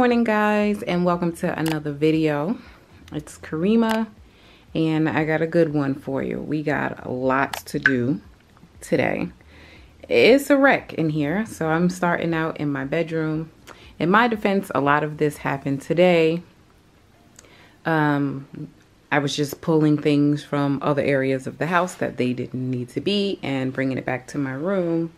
Morning guys and welcome to another video. It's Kerima and I got a good one for you. We got lots to do today. It's a wreck in here so I'm starting out in my bedroom. In my defense a lot of this happened today. Um, I was just pulling things from other areas of the house that they didn't need to be and bringing it back to my room.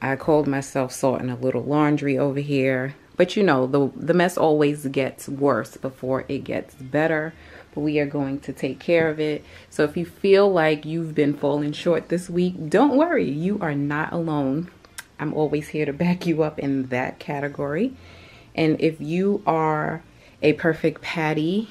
I called myself sorting a little laundry over here but you know, the, the mess always gets worse before it gets better. But we are going to take care of it. So if you feel like you've been falling short this week, don't worry. You are not alone. I'm always here to back you up in that category. And if you are a perfect patty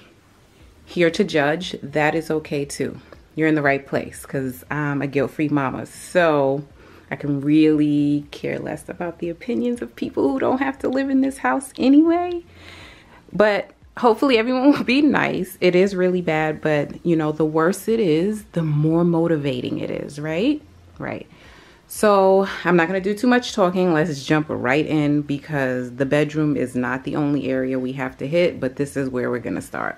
here to judge, that is okay too. You're in the right place because I'm a guilt-free mama. So I can really care less about the opinions of people who don't have to live in this house anyway. But hopefully everyone will be nice. It is really bad, but you know, the worse it is, the more motivating it is, right? Right. So I'm not going to do too much talking. Let's jump right in because the bedroom is not the only area we have to hit, but this is where we're going to start.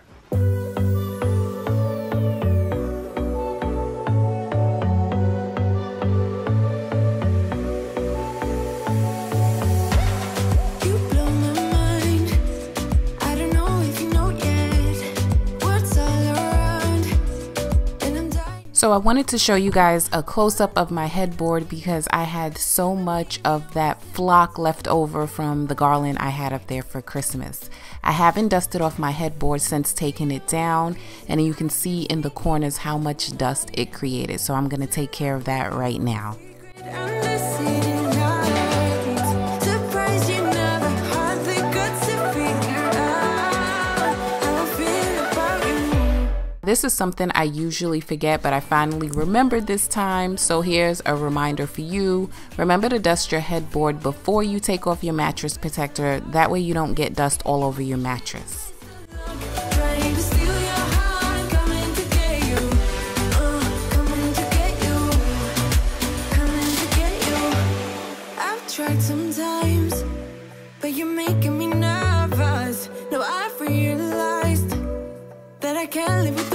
So I wanted to show you guys a close-up of my headboard because I had so much of that flock left over from the garland I had up there for Christmas. I haven't dusted off my headboard since taking it down and you can see in the corners how much dust it created. So I'm going to take care of that right now. This is something I usually forget, but I finally remembered this time. So here's a reminder for you. Remember to dust your headboard before you take off your mattress protector. That way you don't get dust all over your mattress. Uh, but you're making me nervous. I've realized that I can't live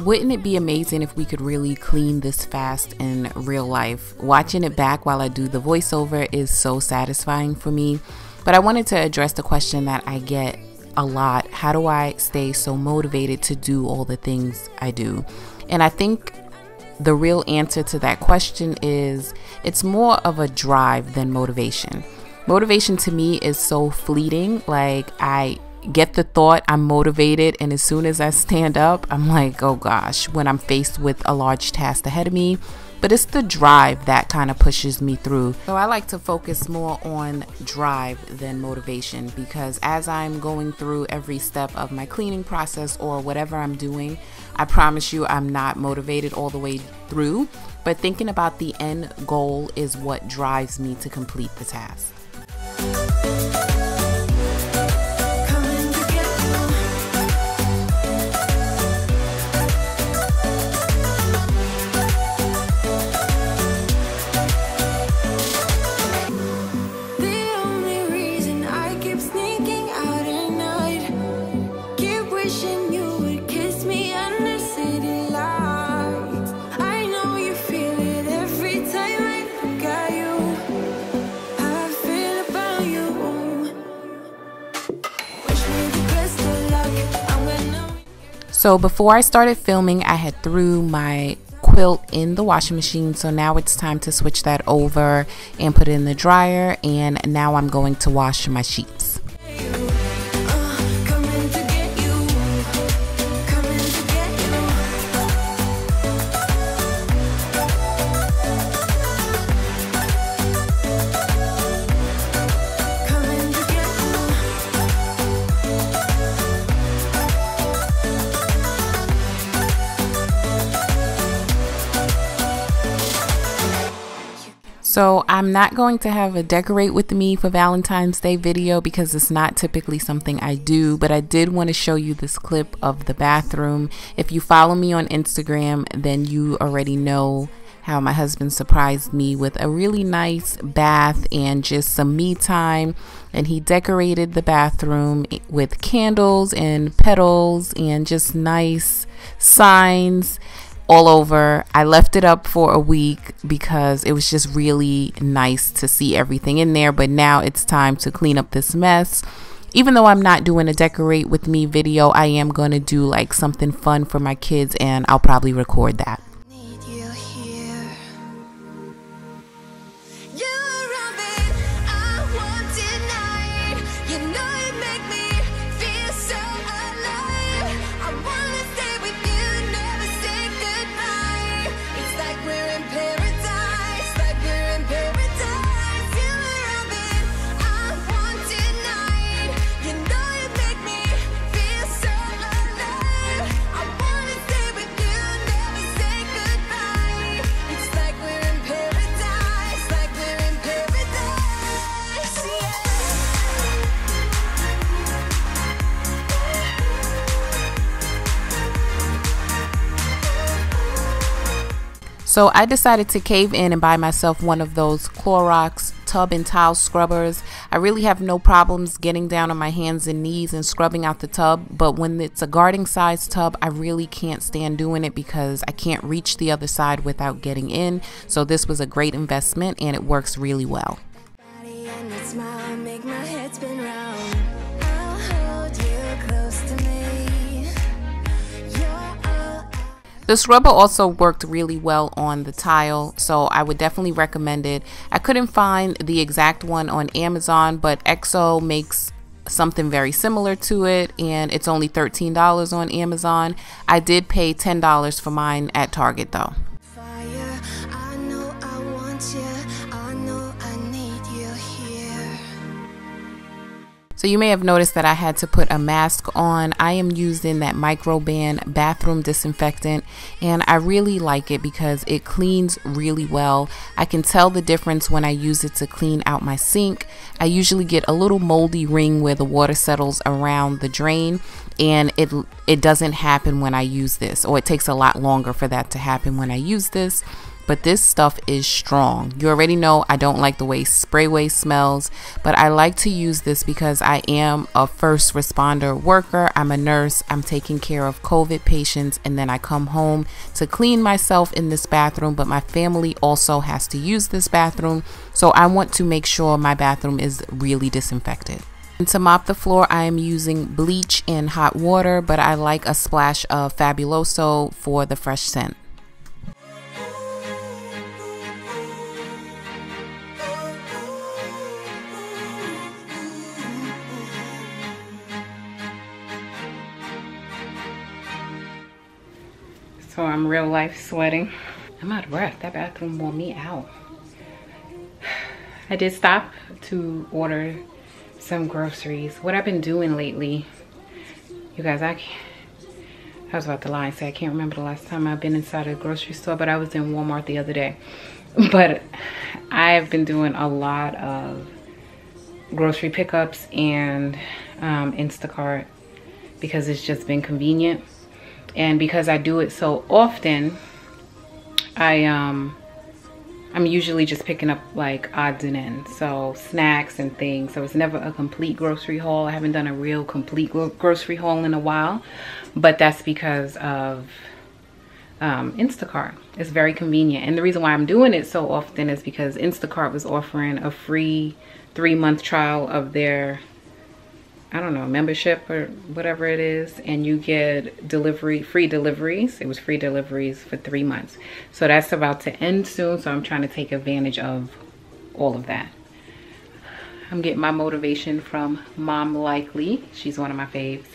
wouldn't it be amazing if we could really clean this fast in real life? Watching it back while I do the voiceover is so satisfying for me. But I wanted to address the question that I get a lot How do I stay so motivated to do all the things I do? And I think the real answer to that question is it's more of a drive than motivation. Motivation to me is so fleeting. Like, I get the thought I'm motivated, and as soon as I stand up, I'm like, oh gosh, when I'm faced with a large task ahead of me. But it's the drive that kind of pushes me through. So I like to focus more on drive than motivation because as I'm going through every step of my cleaning process or whatever I'm doing, I promise you I'm not motivated all the way through. But thinking about the end goal is what drives me to complete the task. So before I started filming, I had threw my quilt in the washing machine. So now it's time to switch that over and put it in the dryer. And now I'm going to wash my sheets. I'm not going to have a decorate with me for Valentine's Day video because it's not typically something I do, but I did want to show you this clip of the bathroom. If you follow me on Instagram, then you already know how my husband surprised me with a really nice bath and just some me time. And he decorated the bathroom with candles and petals and just nice signs all over. I left it up for a week because it was just really nice to see everything in there. But now it's time to clean up this mess. Even though I'm not doing a decorate with me video, I am going to do like something fun for my kids and I'll probably record that. So I decided to cave in and buy myself one of those Clorox tub and towel scrubbers. I really have no problems getting down on my hands and knees and scrubbing out the tub, but when it's a garden size tub, I really can't stand doing it because I can't reach the other side without getting in. So this was a great investment and it works really well. This rubber also worked really well on the tile, so I would definitely recommend it. I couldn't find the exact one on Amazon, but OXO makes something very similar to it and it's only $13 on Amazon. I did pay $10 for mine at Target though. So you may have noticed that I had to put a mask on. I am using that Microban bathroom disinfectant and I really like it because it cleans really well. I can tell the difference when I use it to clean out my sink. I usually get a little moldy ring where the water settles around the drain and it it doesn't happen when I use this or it takes a lot longer for that to happen when I use this but this stuff is strong. You already know I don't like the way Sprayway smells, but I like to use this because I am a first responder worker. I'm a nurse. I'm taking care of COVID patients, and then I come home to clean myself in this bathroom, but my family also has to use this bathroom. So I want to make sure my bathroom is really disinfected. And to mop the floor, I am using bleach and hot water, but I like a splash of Fabuloso for the fresh scent. So I'm real life sweating. I'm out of breath. That bathroom wore me out. I did stop to order some groceries. What I've been doing lately, you guys, I I was about to lie and say I can't remember the last time I've been inside a grocery store, but I was in Walmart the other day. But I've been doing a lot of grocery pickups and um, Instacart because it's just been convenient and because I do it so often I um I'm usually just picking up like odds and ends. So snacks and things. So it's never a complete grocery haul. I haven't done a real complete grocery haul in a while. But that's because of um, Instacart. It's very convenient. And the reason why I'm doing it so often is because Instacart was offering a free three month trial of their I don't know, membership or whatever it is, and you get delivery, free deliveries. It was free deliveries for three months. So that's about to end soon, so I'm trying to take advantage of all of that. I'm getting my motivation from Mom Likely. She's one of my faves.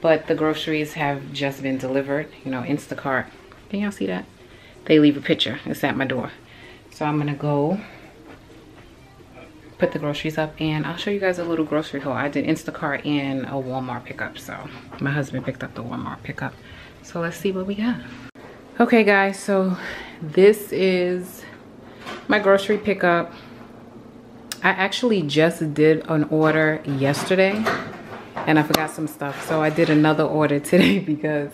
But the groceries have just been delivered, you know, Instacart. Can y'all see that? They leave a picture. It's at my door. So I'm gonna go put the groceries up and I'll show you guys a little grocery haul. I did Instacart and a Walmart pickup. So my husband picked up the Walmart pickup. So let's see what we got. Okay guys, so this is my grocery pickup. I actually just did an order yesterday and I forgot some stuff. So I did another order today because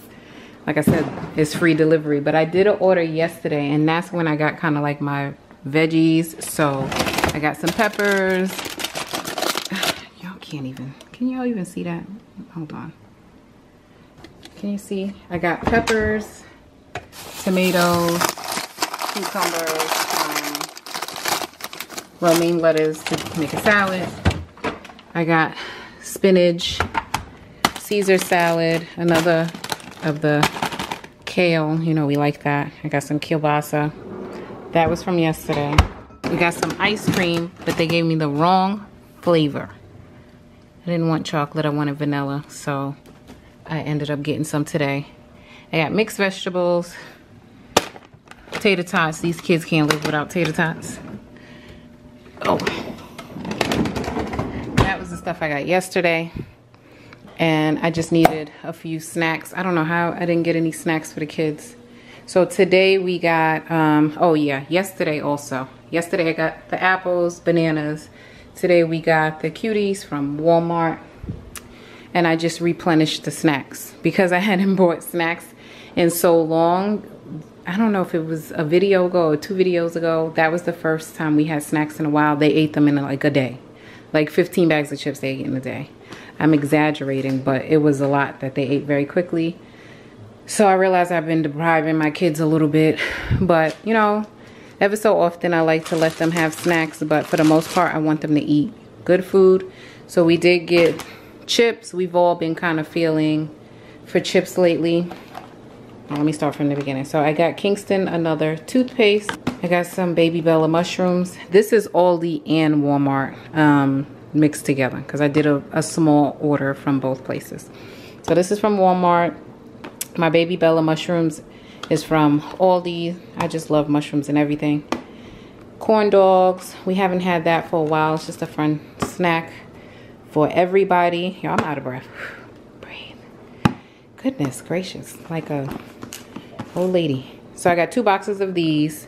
like I said, it's free delivery. But I did an order yesterday and that's when I got kind of like my veggies. So I got some peppers. Y'all can't even, can y'all even see that? Hold on. Can you see? I got peppers, tomatoes, cucumbers, um, romaine lettuce to make a salad. I got spinach, Caesar salad, another of the kale. You know, we like that. I got some kielbasa. That was from yesterday. We got some ice cream, but they gave me the wrong flavor. I didn't want chocolate, I wanted vanilla, so I ended up getting some today. I got mixed vegetables, tater tots. These kids can't live without tater tots. Oh. That was the stuff I got yesterday. And I just needed a few snacks. I don't know how I didn't get any snacks for the kids. So today we got, um, oh yeah, yesterday also. Yesterday I got the apples, bananas. Today we got the cuties from Walmart. And I just replenished the snacks. Because I hadn't bought snacks in so long, I don't know if it was a video ago or two videos ago. That was the first time we had snacks in a while. They ate them in like a day. Like 15 bags of chips they ate in a day. I'm exaggerating, but it was a lot that they ate very quickly. So I realize I've been depriving my kids a little bit. But, you know, ever so often I like to let them have snacks. But for the most part, I want them to eat good food. So we did get chips. We've all been kind of feeling for chips lately. Let me start from the beginning. So I got Kingston another toothpaste. I got some Baby Bella mushrooms. This is Aldi and Walmart um, mixed together because I did a, a small order from both places. So this is from Walmart. My Baby Bella mushrooms is from Aldi. I just love mushrooms and everything. Corn dogs. We haven't had that for a while. It's just a fun snack for everybody. Y'all, I'm out of breath. Breathe. Goodness gracious. Like a old lady. So I got two boxes of these.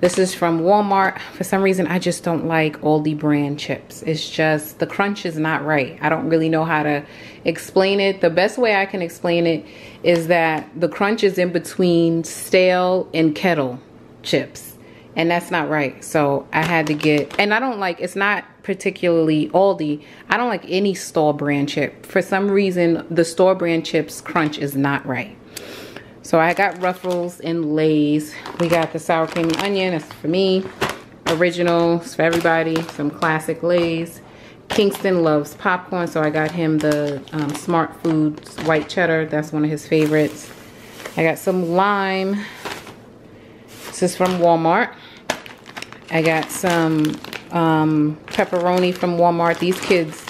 This is from Walmart. For some reason, I just don't like Aldi brand chips. It's just, the crunch is not right. I don't really know how to explain it. The best way I can explain it is that the crunch is in between stale and kettle chips. And that's not right. So I had to get, and I don't like, it's not particularly Aldi. I don't like any store brand chip. For some reason, the store brand chips crunch is not right. So I got Ruffles and Lay's. We got the sour cream and onion, that's for me. Originals for everybody, some classic Lay's. Kingston loves popcorn, so I got him the um, Smart Foods white cheddar. That's one of his favorites. I got some lime. This is from Walmart. I got some um, pepperoni from Walmart. These kids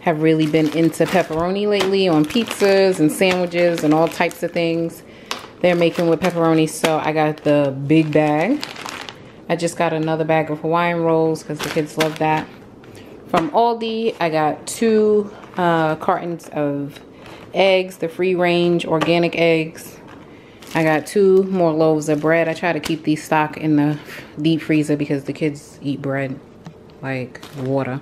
have really been into pepperoni lately on pizzas and sandwiches and all types of things they're making with pepperoni. So I got the big bag. I just got another bag of Hawaiian rolls because the kids love that. From Aldi, I got two uh, cartons of eggs, the free range organic eggs. I got two more loaves of bread. I try to keep these stock in the deep freezer because the kids eat bread like water.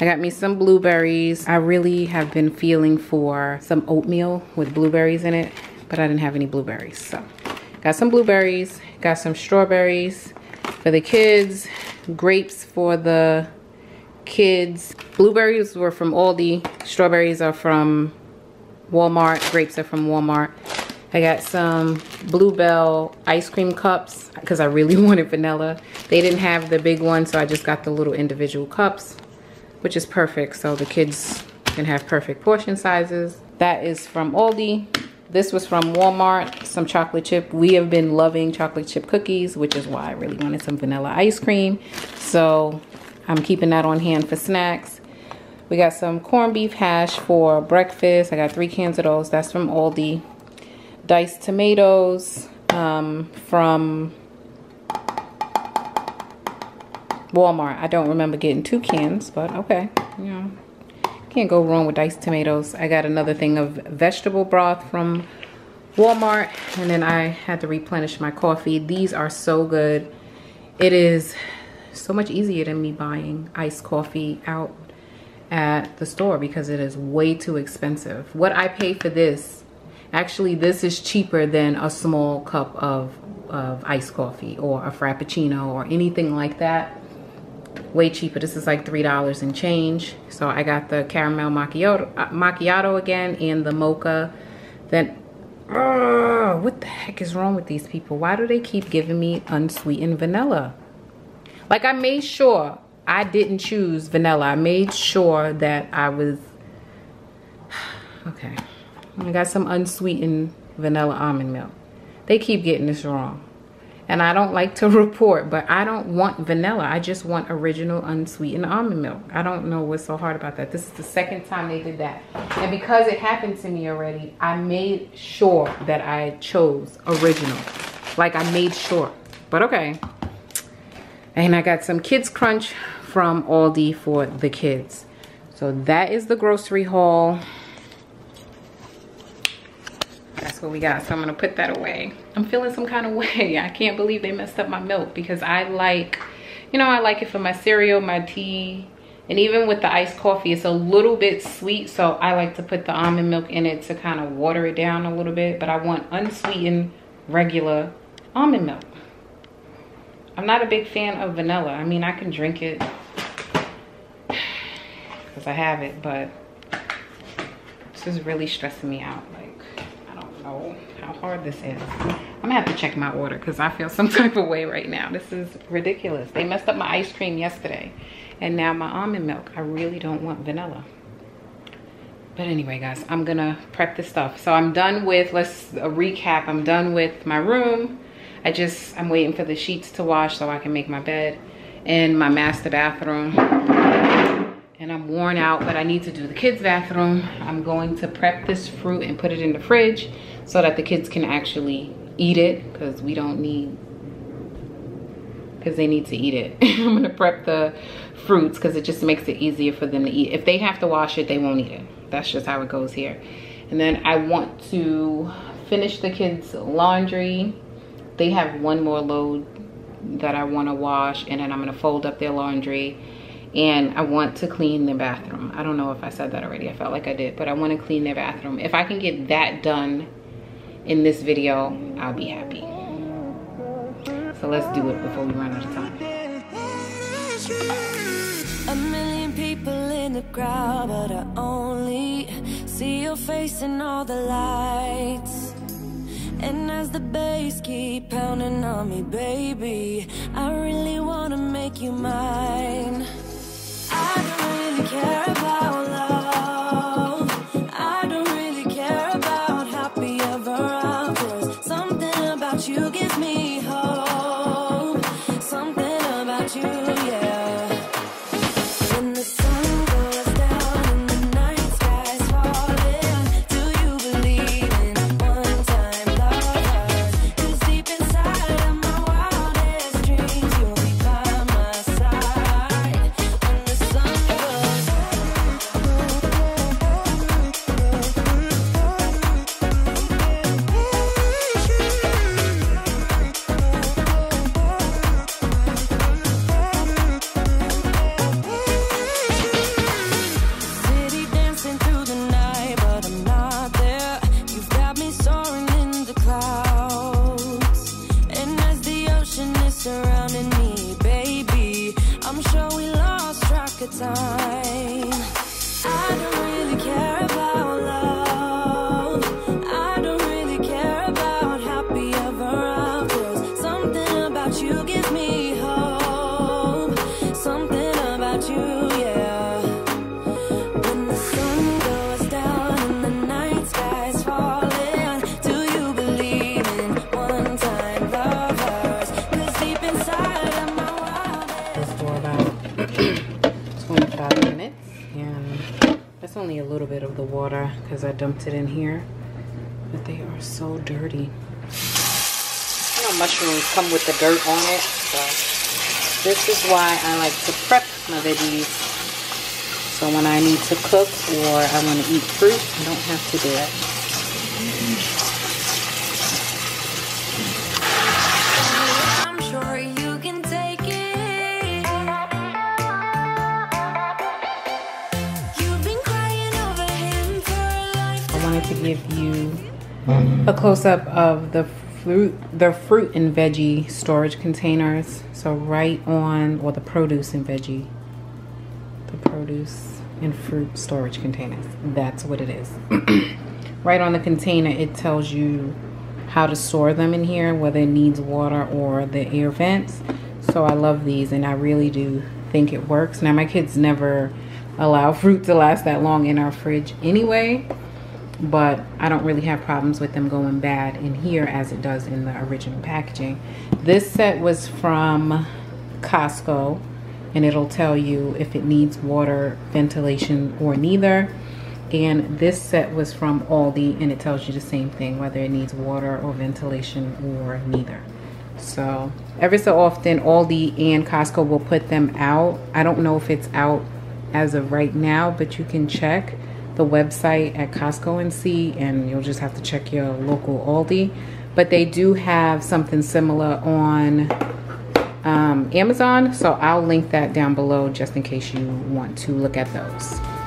I got me some blueberries. I really have been feeling for some oatmeal with blueberries in it but I didn't have any blueberries. So got some blueberries, got some strawberries for the kids, grapes for the kids. Blueberries were from Aldi, strawberries are from Walmart, grapes are from Walmart. I got some Blue Bell ice cream cups because I really wanted vanilla. They didn't have the big one, so I just got the little individual cups, which is perfect. So the kids can have perfect portion sizes. That is from Aldi. This was from Walmart, some chocolate chip. We have been loving chocolate chip cookies, which is why I really wanted some vanilla ice cream. So I'm keeping that on hand for snacks. We got some corned beef hash for breakfast. I got three cans of those. That's from Aldi. Diced tomatoes um, from Walmart. I don't remember getting two cans, but okay. You know, can't go wrong with diced tomatoes. I got another thing of vegetable broth from Walmart. And then I had to replenish my coffee. These are so good. It is so much easier than me buying iced coffee out at the store because it is way too expensive. What I pay for this Actually, this is cheaper than a small cup of, of iced coffee or a Frappuccino or anything like that. Way cheaper. This is like $3 and change. So I got the caramel macchiato, uh, macchiato again and the mocha. Then, uh, what the heck is wrong with these people? Why do they keep giving me unsweetened vanilla? Like I made sure I didn't choose vanilla. I made sure that I was, okay. I got some unsweetened vanilla almond milk. They keep getting this wrong. And I don't like to report, but I don't want vanilla. I just want original unsweetened almond milk. I don't know what's so hard about that. This is the second time they did that. And because it happened to me already, I made sure that I chose original. Like I made sure. But okay. And I got some Kids Crunch from Aldi for the kids. So that is the grocery haul. What we got. So I'm gonna put that away. I'm feeling some kind of way. I can't believe they messed up my milk because I like, you know, I like it for my cereal, my tea, and even with the iced coffee, it's a little bit sweet. So I like to put the almond milk in it to kind of water it down a little bit. But I want unsweetened, regular almond milk. I'm not a big fan of vanilla. I mean, I can drink it because I have it, but this is really stressing me out. Like, How hard this is. I'm gonna have to check my order because I feel some type of way right now. This is ridiculous. They messed up my ice cream yesterday and now my almond milk. I really don't want vanilla. But anyway, guys, I'm gonna prep this stuff. So I'm done with, let's a recap. I'm done with my room. I just, I'm waiting for the sheets to wash so I can make my bed in my master bathroom. And I'm worn out, but I need to do the kids' bathroom. I'm going to prep this fruit and put it in the fridge so that the kids can actually eat it because we don't need, because they need to eat it. I'm gonna prep the fruits because it just makes it easier for them to eat. If they have to wash it, they won't eat it. That's just how it goes here. And then I want to finish the kids' laundry they have one more load that I want to wash and then I'm to fold up their laundry and I want to clean their bathroom. I don't know if I said that already. I felt like I did, but I want to clean their bathroom. If I can get that done in this video, I'll be happy. So let's do it before we run out of time. A million people in the crowd, but I only see your face in all the lights. And as the bass keep pounding on me, baby I really wanna make you mine I don't really care about love because I dumped it in here. But they are so dirty. You know mushrooms come with the dirt on it. So this is why I like to prep my veggies. So when I need to cook or I want to eat fruit, I don't have to do it. A close-up of the fruit the fruit and veggie storage containers. So right on or the produce and veggie the produce and fruit storage containers. That's what it is. Right on the container it tells you how to store them in here whether it needs water or the air vents. So I love these and I really do think it works. Now my kids never allow fruit to last that long in our fridge anyway but I don't really have problems with them going bad in here as it does in the original packaging. This set was from Costco and it'll tell you if it needs water, ventilation, or neither. And this set was from Aldi and it tells you the same thing, whether it needs water or ventilation or neither. So every so often Aldi and Costco will put them out. I don't know if it's out as of right now, but you can check the website at Costco and see, and you'll just have to check your local Aldi. But they do have something similar on um, Amazon, so I'll link that down below just in case you want to look at those.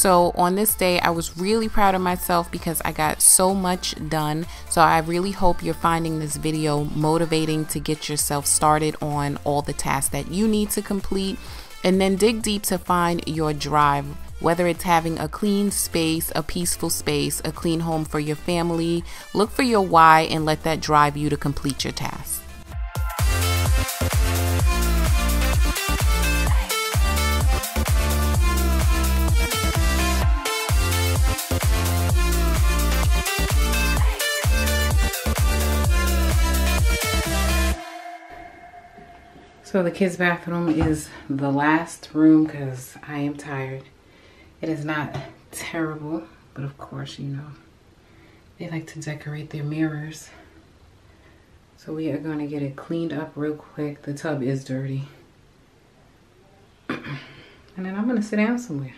So on this day, I was really proud of myself because I got so much done. So I really hope you're finding this video motivating to get yourself started on all the tasks that you need to complete and then dig deep to find your drive whether it's having a clean space, a peaceful space, a clean home for your family, look for your why and let that drive you to complete your task. So the kids' bathroom is the last room because I am tired. It is not terrible, but of course, you know, they like to decorate their mirrors. So we are going to get it cleaned up real quick. The tub is dirty. and then I'm going to sit down somewhere.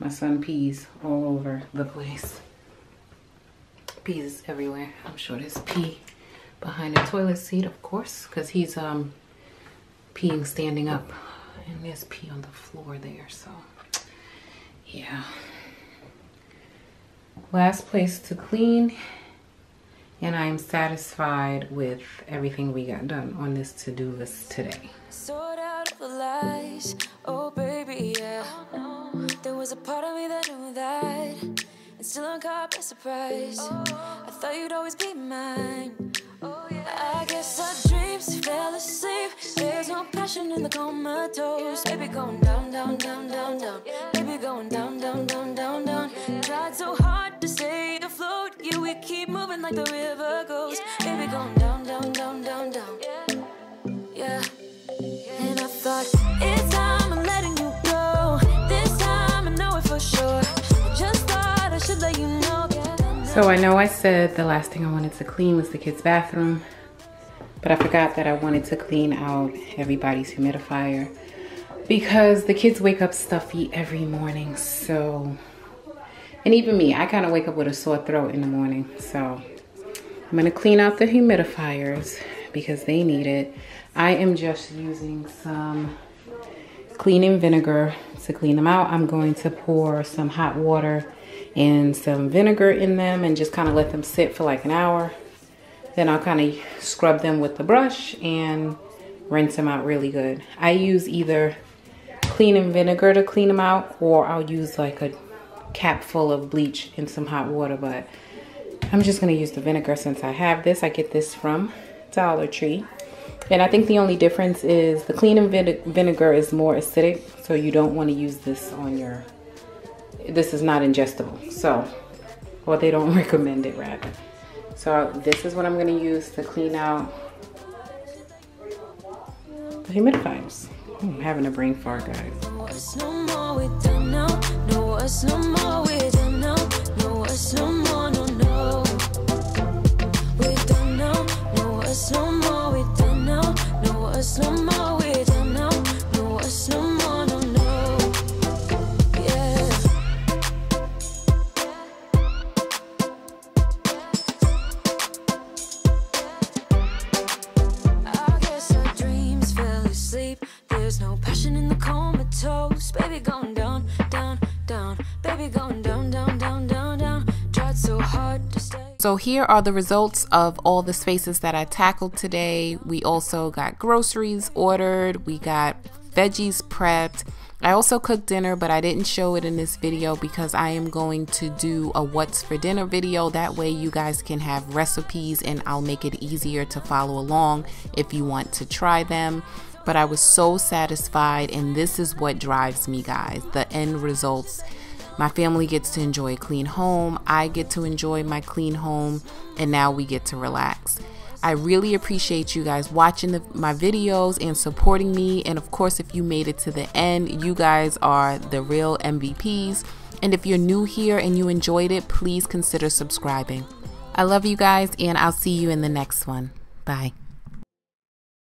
My son pees all over the place. Pees everywhere. I'm sure there's pee behind the toilet seat, of course, because he's um peeing standing up. And there's pee on the floor there so yeah. Last place to clean. And I am satisfied with everything we got done on this to-do list today. Sort out lies. Oh baby yeah. There was a part of me that knew that. And still I'm by surprise I thought you'd always be mine I guess our dreams fell asleep. There's no passion in the comatose. Baby going down, down, down, down, down. Baby going down, down, down, down, down. Tried so hard to stay afloat. Yeah, we keep moving like the river goes. Baby going down, down, down, down, down. So I know I said the last thing I wanted to clean was the kids' bathroom, but I forgot that I wanted to clean out everybody's humidifier because the kids wake up stuffy every morning. So, and even me, I kind of wake up with a sore throat in the morning. So I'm gonna clean out the humidifiers because they need it. I am just using some cleaning vinegar to clean them out. I'm going to pour some hot water and some vinegar in them and just kind of let them sit for like an hour. Then I'll kind of scrub them with the brush and rinse them out really good. I use either cleaning vinegar to clean them out or I'll use like a cap full of bleach in some hot water but I'm just going to use the vinegar since I have this. I get this from Dollar Tree And I think the only difference is the cleaning vinegar is more acidic, so you don't want to use this on your, this is not ingestible. So, or they don't recommend it rather. So this is what I'm gonna use to clean out the humidifiers. I'm having a brain fart, guys. So here are the results of all the spaces that I tackled today. We also got groceries ordered. We got veggies prepped. I also cooked dinner, but I didn't show it in this video because I am going to do a what's for dinner video. That way you guys can have recipes and I'll make it easier to follow along if you want to try them. But I was so satisfied and this is what drives me guys, the end results my family gets to enjoy a clean home. I get to enjoy my clean home. And now we get to relax. I really appreciate you guys watching the, my videos and supporting me. And of course, if you made it to the end, you guys are the real MVPs. And if you're new here and you enjoyed it, please consider subscribing. I love you guys, and I'll see you in the next one. Bye.